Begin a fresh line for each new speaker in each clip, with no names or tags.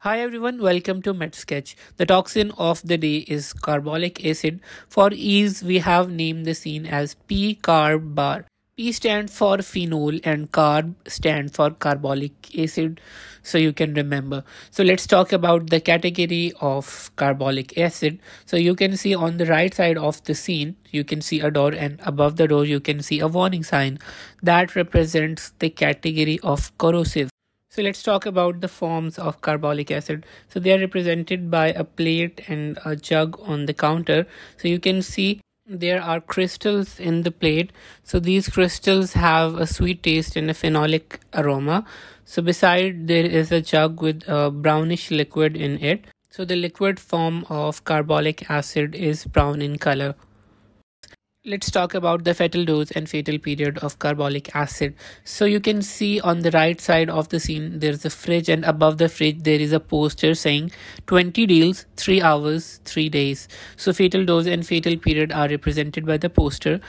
Hi everyone, welcome to MedSketch. The toxin of the day is carbolic acid. For ease, we have named the scene as P-carb bar. P stands for phenol and carb stand for carbolic acid so you can remember. So let's talk about the category of carbolic acid. So you can see on the right side of the scene you can see a door and above the door you can see a warning sign that represents the category of corrosive. So let's talk about the forms of carbolic acid. So they are represented by a plate and a jug on the counter. So you can see there are crystals in the plate. So these crystals have a sweet taste and a phenolic aroma. So beside there is a jug with a brownish liquid in it. So the liquid form of carbolic acid is brown in color. Let's talk about the fetal dose and fetal period of carbolic acid. So you can see on the right side of the scene, there's a fridge and above the fridge, there is a poster saying 20 deals, 3 hours, 3 days. So fetal dose and fetal period are represented by the poster.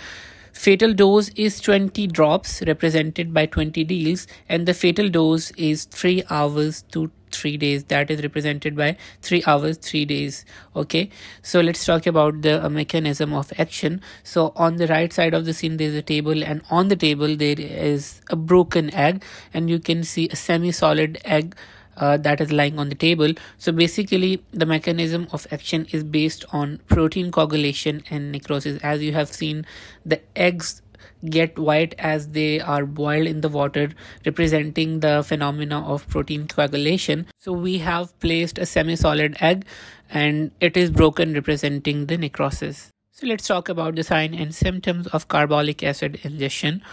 Fatal dose is 20 drops represented by 20 deals and the fatal dose is 3 hours to 3 days that is represented by 3 hours 3 days okay so let's talk about the uh, mechanism of action so on the right side of the scene there is a table and on the table there is a broken egg and you can see a semi solid egg uh, that is lying on the table. So basically the mechanism of action is based on protein coagulation and necrosis. As you have seen the eggs get white as they are boiled in the water representing the phenomena of protein coagulation. So we have placed a semi-solid egg and it is broken representing the necrosis. So let's talk about the sign and symptoms of carbolic acid ingestion.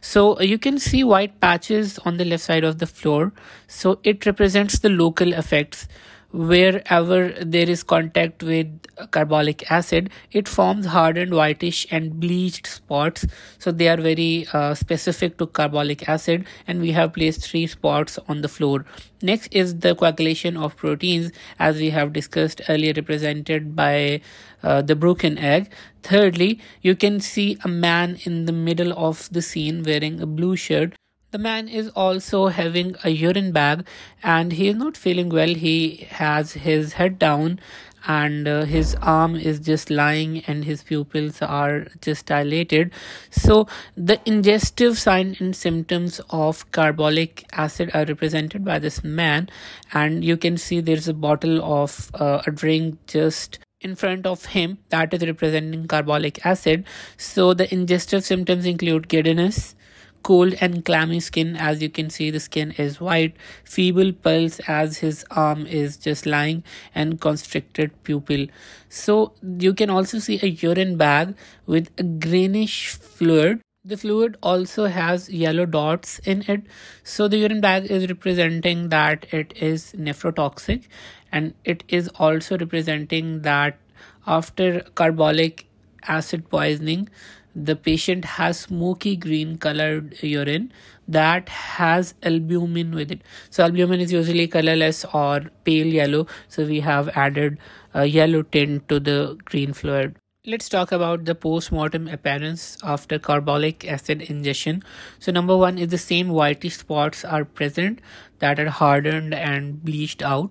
So you can see white patches on the left side of the floor. So it represents the local effects wherever there is contact with carbolic acid it forms hardened whitish and bleached spots. So they are very uh, specific to carbolic acid and we have placed three spots on the floor. Next is the coagulation of proteins as we have discussed earlier represented by uh, the broken egg. Thirdly you can see a man in the middle of the scene wearing a blue shirt the man is also having a urine bag and he is not feeling well. He has his head down and uh, his arm is just lying and his pupils are just dilated so the ingestive sign and symptoms of carbolic acid are represented by this man and you can see there's a bottle of uh, a drink just in front of him that is representing carbolic acid so the ingestive symptoms include giddiness cold and clammy skin. As you can see the skin is white. Feeble pulse as his arm is just lying and constricted pupil. So you can also see a urine bag with a greenish fluid. The fluid also has yellow dots in it. So the urine bag is representing that it is nephrotoxic and it is also representing that after carbolic acid poisoning. The patient has smoky green colored urine that has albumin with it. So albumin is usually colorless or pale yellow. So we have added a yellow tint to the green fluid. Let's talk about the post-mortem appearance after carbolic acid ingestion. So number one is the same whitish spots are present that are hardened and bleached out.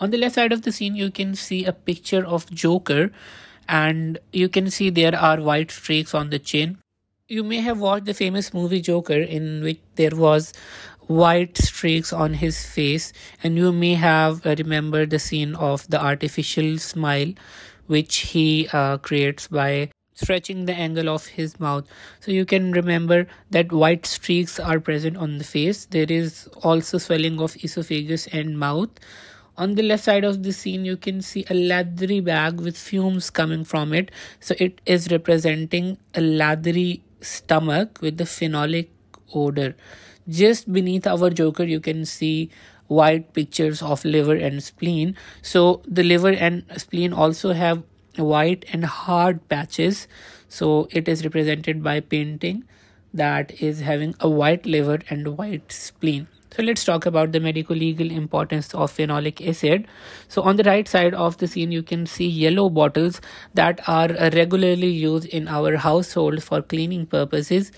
On the left side of the scene, you can see a picture of Joker and you can see there are white streaks on the chin. You may have watched the famous movie Joker in which there was white streaks on his face and you may have remembered the scene of the artificial smile which he uh, creates by stretching the angle of his mouth. So you can remember that white streaks are present on the face. There is also swelling of esophagus and mouth on the left side of the scene you can see a leathery bag with fumes coming from it. So it is representing a leathery stomach with the phenolic odor. Just beneath our joker you can see white pictures of liver and spleen. So the liver and spleen also have white and hard patches. So it is represented by painting that is having a white liver and white spleen so let's talk about the medical legal importance of phenolic acid. So on the right side of the scene, you can see yellow bottles that are regularly used in our household for cleaning purposes.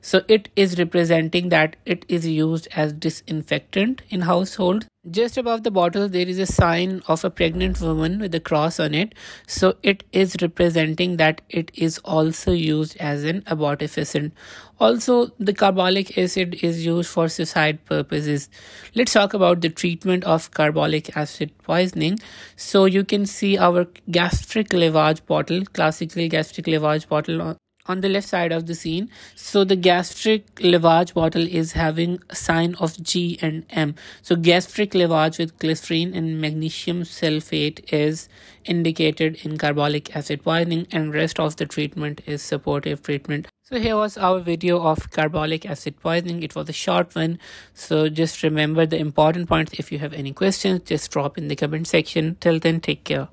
So it is representing that it is used as disinfectant in household. Just above the bottle, there is a sign of a pregnant woman with a cross on it. So it is representing that it is also used as an abortifacient. Also, the carbolic acid is used for suicide purposes. Let's talk about the treatment of carbolic acid poisoning. So you can see our gastric lavage bottle, classical gastric lavage bottle on the left side of the scene. So the gastric lavage bottle is having a sign of G and M. So gastric lavage with glycerin and magnesium sulfate is indicated in carbolic acid poisoning and rest of the treatment is supportive treatment. So here was our video of carbolic acid poisoning. It was a short one. So just remember the important points. If you have any questions, just drop in the comment section. Till then, take care.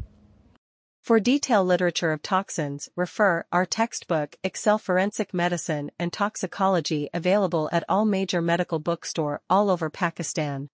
For detailed literature of toxins, refer our textbook Excel Forensic Medicine and Toxicology available at all major medical bookstore all over Pakistan.